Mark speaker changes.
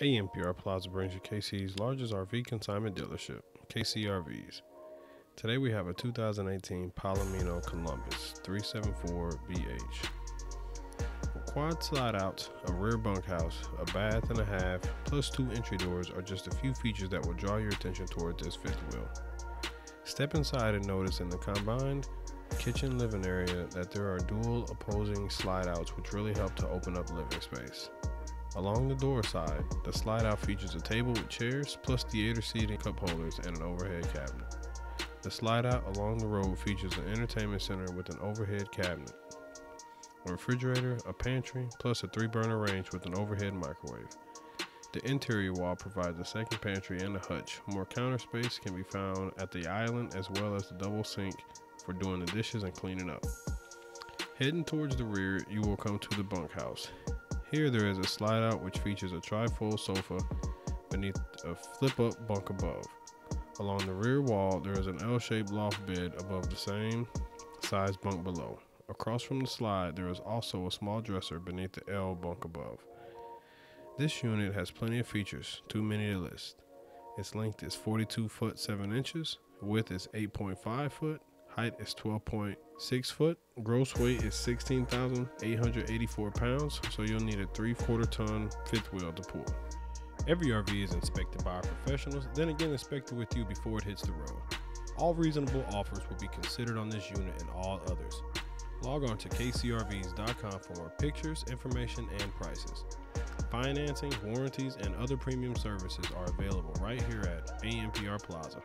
Speaker 1: AMPR Plaza brings you KC's largest RV consignment dealership, KC RVs. Today we have a 2018 Palomino Columbus 374BH. Quad slide outs, a rear bunkhouse, a bath and a half, plus two entry doors are just a few features that will draw your attention toward this fifth wheel. Step inside and notice in the combined kitchen living area that there are dual opposing slide outs which really help to open up living space. Along the door side, the slide out features a table with chairs plus theater seating cup holders and an overhead cabinet. The slide out along the road features an entertainment center with an overhead cabinet, a refrigerator, a pantry, plus a three burner range with an overhead microwave. The interior wall provides a second pantry and a hutch. More counter space can be found at the island as well as the double sink for doing the dishes and cleaning up. Heading towards the rear, you will come to the bunkhouse. Here there is a slide out which features a trifold sofa beneath a flip up bunk above. Along the rear wall there is an L-shaped loft bed above the same size bunk below. Across from the slide there is also a small dresser beneath the L bunk above. This unit has plenty of features, too many to list. Its length is 42 foot 7 inches, width is 8.5 foot, height is 12.6 foot, gross weight is 16,884 pounds, so you'll need a 3 quarter ton fifth wheel to pull. Every RV is inspected by our professionals, then again inspected with you before it hits the road. All reasonable offers will be considered on this unit and all others. Log on to kcrvs.com for more pictures, information, and prices. Financing, warranties, and other premium services are available right here at AMPR Plaza.